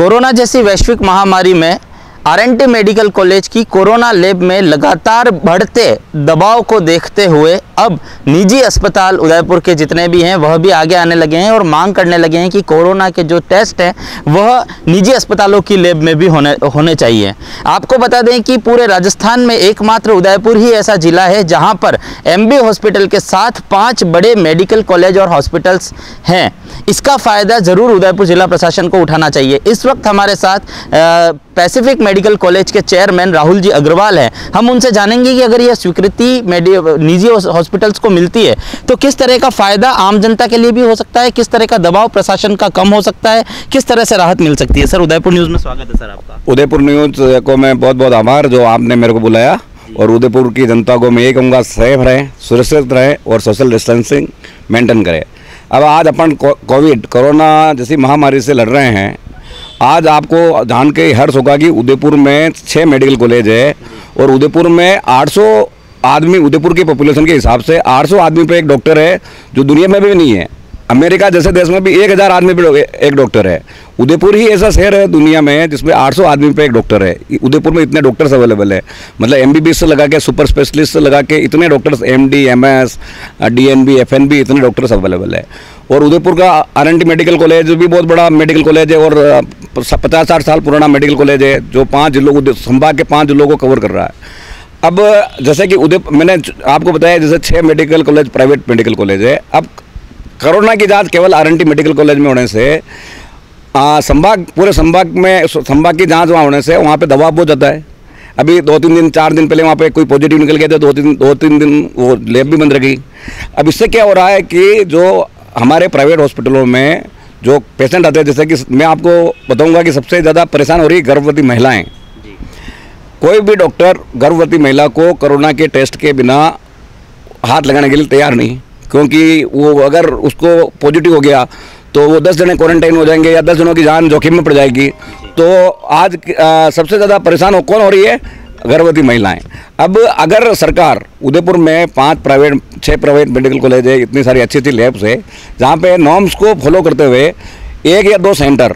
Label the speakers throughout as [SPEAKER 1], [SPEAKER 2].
[SPEAKER 1] Corona जैसी वैश्विक महामारी में आरएनटी मेडिकल कॉलेज की कोरोना लैब में लगातार बढ़ते दबाव को देखते हुए अब निजी अस्पताल उदयपुर के जितने भी हैं, वह भी आगे आने लगे हैं और मांग करने लगे हैं कि कोरोना के जो टेस्ट हैं, वह निजी अस्पतालों की लैब में भी होने होने चाहिए। आपको बता दें कि पूरे राजस्थान में एकमात्र उदयपुर ही ऐसा जिला है जहाँ पर एमबी हॉस्पिटल के साथ पाँच बड़े मेडिकल कॉलेज और हॉस्पिटल्स हैं। इसका फ़ायदा ज़रूर उदयपुर जिला प्रशासन को उठाना चाहिए। इस वक्त हमारे साथ पैसिफिक मेडिकल कॉलेज के चेयरमैन राहुल जी अग्रवाल हैं। हम उनसे जानेंगे कि अगर यह स्वीकृति निजी हॉस्पिटल्स को मिलती है तो किस तरह का फ़ायदा आम जनता के लिए भी हो सकता है किस तरह का दबाव प्रशासन का कम हो सकता है किस तरह से राहत मिल सकती है? सर उदयपुर न्यूज़ में स्वागत है सर आपका।
[SPEAKER 2] उदयपुर न्यूज़ को मैं बहुत बहुत आभार जो आपने मेरे को बुलाया। और उदयपुर की जनता को मैं ये कहूँगा सेफ़ रहें सुरक्षित रहें और सोशल डिस्टेंसिंग मेंटेन करें। अब आज अपन कोविड कोरोना जैसी महामारी से लड़ रहे हैं। आज आपको जान के हर्ष होगा कि उदयपुर में छः मेडिकल कॉलेज है और उदयपुर में 800 आदमी, उदयपुर की पॉपुलेशन के हिसाब से 800 आदमी पर एक डॉक्टर है, जो दुनिया में भी नहीं है। अमेरिका जैसे देश में भी एक हज़ार आदमी पे एक डॉक्टर है। उदयपुर ही ऐसा शहर है दुनिया में जिसमें 800 आदमी पे एक डॉक्टर है। उदयपुर में इतने डॉक्टर्स अवेलेबल है। मतलब एमबीबीएस से लगा के सुपर स्पेशलिस्ट से लगा के इतने doctors M D M S D N B F N B इतने डॉक्टर्स अवेलेबल है। और उदयपुर का R N T medical college भी बहुत बड़ा मेडिकल कॉलेज है और पचास साठ साल पुराना मेडिकल कॉलेज है जो पाँच जिलों संभाग के पाँच जिलों को कवर कर रहा है। अब जैसे कि उदय मैंने आपको बताया जैसे छः medical college, private medical college है। अब कोरोना की जाँच केवल आरएनटी मेडिकल कॉलेज में होने से आ, संभाग पूरे संभाग में संभाग की जाँच वहाँ होने से वहाँ पे दबाव बहुत ज़्यादा है। अभी दो तीन दिन चार दिन पहले वहाँ पे कोई पॉजिटिव निकल गया था दो तीन दो तीन दिन वो लैब भी बंद रखी। अब इससे क्या हो रहा है कि जो हमारे प्राइवेट हॉस्पिटलों में जो पेशेंट आते हैं जैसे कि मैं आपको बताऊँगा कि सबसे ज़्यादा परेशान हो रही गर्भवती महिलाएँ। कोई भी डॉक्टर गर्भवती महिला को कोरोना के टेस्ट के बिना हाथ लगाने के लिए तैयार नहीं। क्योंकि वो अगर उसको पॉजिटिव हो गया तो वो दस जने क्वारंटाइन हो जाएँगे या दस जनों की जान जोखिम में पड़ जाएगी। तो आज आ, सबसे ज़्यादा परेशान हो कौन हो रही है? गर्भवती महिलाएँ। अब अगर सरकार उदयपुर में पाँच प्राइवेट छः प्राइवेट मेडिकल कॉलेज है इतनी सारी अच्छी अच्छी लैब्स है जहाँ पे नॉर्म्स को फॉलो करते हुए एक या दो सेंटर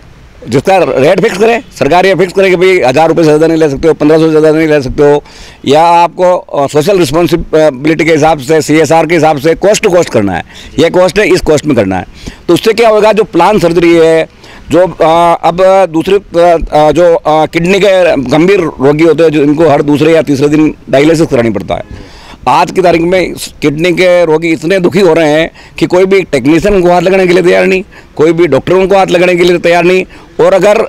[SPEAKER 2] जिसका रेट फिक्स करे, सरकार ये फिक्स करे कि भाई हज़ार रुपये से ज़्यादा नहीं ले सकते हो, पंद्रह सौ से ज़्यादा नहीं ले सकते हो, या आपको सोशल रिस्पॉन्सिबिलिटी के हिसाब से सीएसआर के हिसाब से कॉस्ट टू कॉस्ट करना है। ये कॉस्ट है, इस कॉस्ट में करना है। तो उससे क्या होगा, जो प्लान सर्जरी है, जो अब दूसरे जो किडनी के गंभीर रोगी होते हैं, जो इनको हर दूसरे या तीसरे दिन डायलिसिस करानी पड़ता है। आज की तारीख में किडनी के रोगी इतने दुखी हो रहे हैं कि कोई भी टेक्नीशियन उनको हाथ लगाने के लिए तैयार नहीं कोई भी डॉक्टर उनको हाथ लगाने के लिए तैयार नहीं और अगर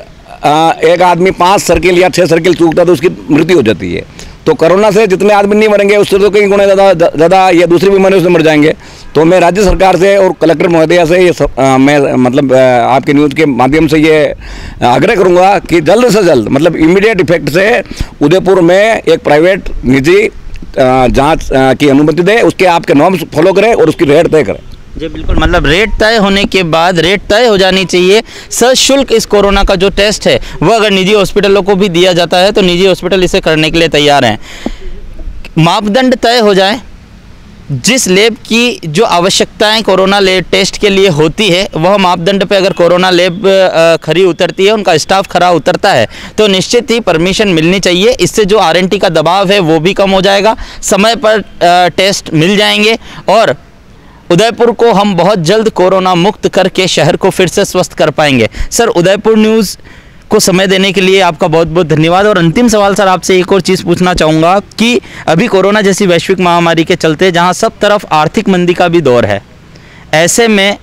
[SPEAKER 2] एक आदमी पाँच सर्किल या छः सर्किल चूकता तो उसकी मृत्यु हो जाती है। तो कोरोना से जितने आदमी नहीं मरेंगे उससे तो कई गुना ज़्यादा ज़्यादा या दूसरी बीमारियों से मर जाएँगे। तो मैं राज्य सरकार से और कलेक्टर महोदया से ये सब, आ, मैं मतलब आपके न्यूज़ के माध्यम से ये आग्रह करूँगा कि जल्द से जल्द मतलब इमीडिएट इफ़ेक्ट से उदयपुर में एक प्राइवेट निजी जाँच की अनुमति दे, उसके आपके नॉर्म्स फॉलो करें और उसकी रेट तय करें।
[SPEAKER 1] जी, बिल्कुल। मतलब रेट तय होने के बाद रेट तय हो जानी चाहिए। सशुल्क इस कोरोना का जो टेस्ट है, वो अगर निजी हॉस्पिटलों को भी दिया जाता है तो निजी हॉस्पिटल इसे करने के लिए तैयार हैं। मापदंड तय हो जाए जिस लेब की जो आवश्यकताएँ कोरोना ले टेस्ट के लिए होती है, वह मापदंड पे अगर कोरोना लेब खरी उतरती है, उनका स्टाफ खरा उतरता है तो निश्चित ही परमिशन मिलनी चाहिए। इससे जो आरएनटी का दबाव है, वो भी कम हो जाएगा। समय पर टेस्ट मिल जाएँगे और उदयपुर को हम बहुत जल्द कोरोना मुक्त करके शहर को फिर से स्वस्थ कर पाएँगे। सर, उदयपुर न्यूज़ को समय देने के लिए आपका बहुत बहुत धन्यवाद। और अंतिम सवाल सर, आपसे एक और चीज़ पूछना चाहूँगा कि अभी कोरोना जैसी वैश्विक महामारी के चलते जहाँ सब तरफ़ आर्थिक मंदी का भी दौर है, ऐसे में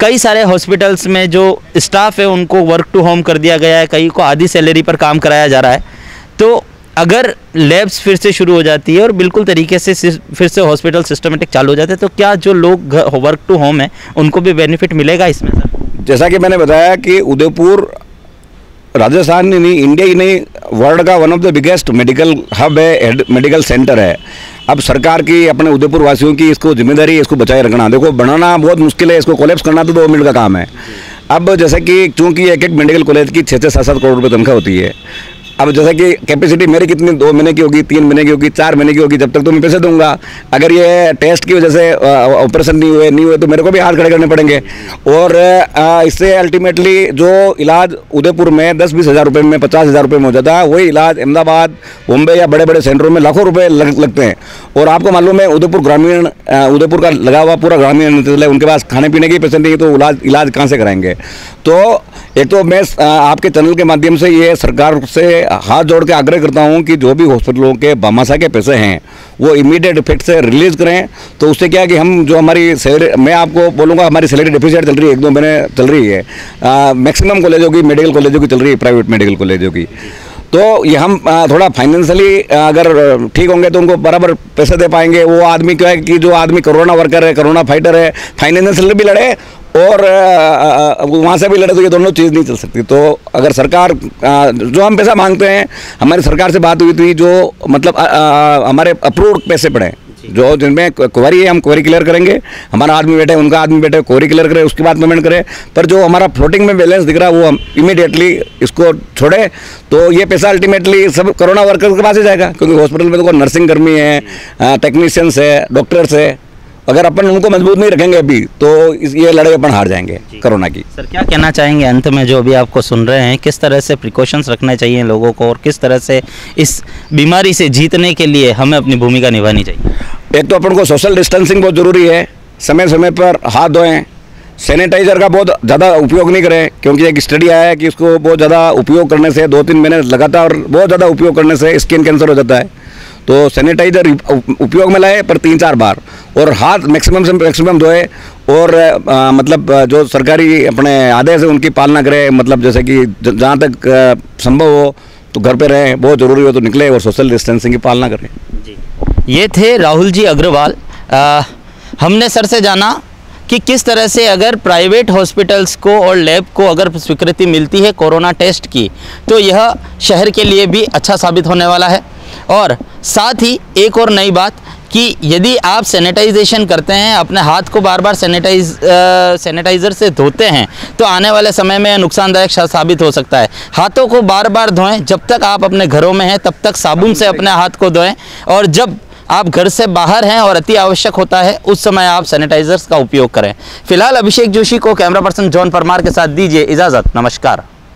[SPEAKER 1] कई सारे हॉस्पिटल्स में जो स्टाफ है उनको वर्क टू होम कर दिया गया है, कई को आधी सैलरी पर काम कराया जा रहा है। तो अगर लैब्स फिर से शुरू हो जाती है और बिल्कुल तरीके से फिर से हॉस्पिटल सिस्टमेटिक चालू हो जाते हैं तो क्या जो लोग वर्क टू होम है, उनको भी बेनिफिट मिलेगा इसमें सर?
[SPEAKER 2] जैसा कि मैंने बताया कि उदयपुर राजस्थान ही नहीं इंडिया ही नहीं वर्ल्ड का one of the biggest medical hub है मेडिकल सेंटर है। अब सरकार की, अपने उदयपुर वासियों की इसको ज़िम्मेदारी, इसको बचाए रखना। देखो, बनाना बहुत मुश्किल है, इसको कोलेप्स करना तो दो मिनट का काम है। अब जैसे कि चूँकि एक एक मेडिकल कॉलेज की छः छः सात सात करोड़ रुपये तनख्वाह होती है अब जैसे कि कैपेसिटी मेरी कितनी दो महीने की होगी तीन महीने की होगी चार महीने की होगी जब तक तो मैं पैसे दूँगा। अगर ये टेस्ट की वजह से ऑपरेशन नहीं हुए नहीं हुए तो मेरे को भी हाथ खड़े करने पड़ेंगे। और इससे अल्टीमेटली जो इलाज उदयपुर में दस बीस हज़ार रुपये में पचास हज़ार रुपये में हो जाता है वही इलाज अहमदाबाद बॉम्बे या बड़े बड़े सेंटरों में लाखों रुपये लग, लगते हैं। और आपको मालूम है उदयपुर ग्रामीण उदयपुर का लगा हुआ पूरा ग्रामीण अंचल है उनके पास खाने पीने के पैसे नहीं तो इलाज इलाज कहाँ से कराएँगे? तो एक तो मैं आपके चैनल के माध्यम से ये सरकार से हाथ जोड़ के आग्रह करता हूँ कि जो भी हॉस्पिटलों के बामाशा के पैसे हैं, वो इमीडिएट इफ़ेक्ट से रिलीज़ करें। तो उससे क्या कि हम जो हमारी सैलरी मैं आपको बोलूँगा, हमारी सैलरी डिफिसिट चल रही है, एक दो महीने चल रही है। मैक्सिमम कॉलेजों की मेडिकल कॉलेजों की चल रही है प्राइवेट मेडिकल कॉलेजों की तो ये हम थोड़ा फाइनेंशियली अगर ठीक होंगे तो उनको बराबर पैसे दे पाएँगे। वो आदमी क्या है कि जो आदमी कोरोना वर्कर है कोरोना फाइटर है फाइनेंशियली भी लड़े और वहाँ से भी लड़े तो ये दोनों चीज़ नहीं चल सकती। तो अगर सरकार जो हम पैसा मांगते हैं हमारी सरकार से बात हुई थी जो मतलब हमारे अप्रूव्ड पैसे पड़े जो। जिनमें क्वेरी है हम क्वेरी क्लियर करेंगे। हमारा आदमी बैठे उनका आदमी बैठे क्वेरी क्लियर करे उसके बाद पेमेंट करे। पर जो हमारा फ्लोटिंग में बैलेंस दिख रहा है वो हम इमीडिएटली इसको छोड़े। तो ये पैसा अल्टीमेटली सब कोरोना वर्कर्स के पास ही जाएगा क्योंकि हॉस्पिटल में तो नर्सिंग कर्मी है टेक्नीशियंस है डॉक्टर्स है। अगर अपन उनको मज़बूत नहीं रखेंगे अभी तो इस ये लड़ाई अपन हार जाएँगे कोरोना की।
[SPEAKER 1] सर क्या कहना चाहेंगे अंत में जो अभी आपको सुन रहे हैं? किस तरह से प्रिकॉशंस रखने चाहिए लोगों को और किस तरह से इस बीमारी से जीतने के लिए हमें अपनी भूमिका निभानी चाहिए?
[SPEAKER 2] एक तो अपन को सोशल डिस्टेंसिंग बहुत ज़रूरी है। समय समय पर हाथ धोएँ। सैनिटाइजर का बहुत ज़्यादा उपयोग नहीं करें क्योंकि एक स्टडी आया है कि इसको बहुत ज़्यादा उपयोग करने से दो तीन महीने लगातार बहुत ज़्यादा उपयोग करने से स्किन कैंसर हो जाता है। तो सैनिटाइजर उपयोग में लाए पर तीन चार बार। और हाथ मैक्सिमम से मैक्सिमम धोए और अ, मतलब जो सरकारी अपने आदेश है उनकी पालना करें मतलब जैसे कि जहाँ तक संभव हो तो घर पे रहें बहुत ज़रूरी हो तो निकले और सोशल डिस्टेंसिंग की पालना करें। जी।
[SPEAKER 1] ये थे राहुल जी अग्रवाल। आ, हमने सर से जाना कि किस तरह से अगर प्राइवेट हॉस्पिटल्स को और लैब को अगर स्वीकृति मिलती है कोरोना टेस्ट की तो यह शहर के लिए भी अच्छा साबित होने वाला है। और साथ ही एक और नई बात कि यदि आप सैनिटाइजेशन करते हैं, अपने हाथ को बार बार सैनिटाइज सैनिटाइज़र से धोते हैं तो आने वाले समय में नुकसानदायक साबित हो सकता है। हाथों को बार बार धोएँ, जब तक आप अपने घरों में हैं, तब तक साबुन से अपने हाथ को धोएँ, और जब आप घर से बाहर हैं और अति आवश्यक होता है, उस समय आप सैनिटाइजर्स का उपयोग करें। फ़िलहाल अभिषेक जोशी को कैमरा पर्सन जॉन परमार के साथ दीजिए इजाज़त। नमस्कार।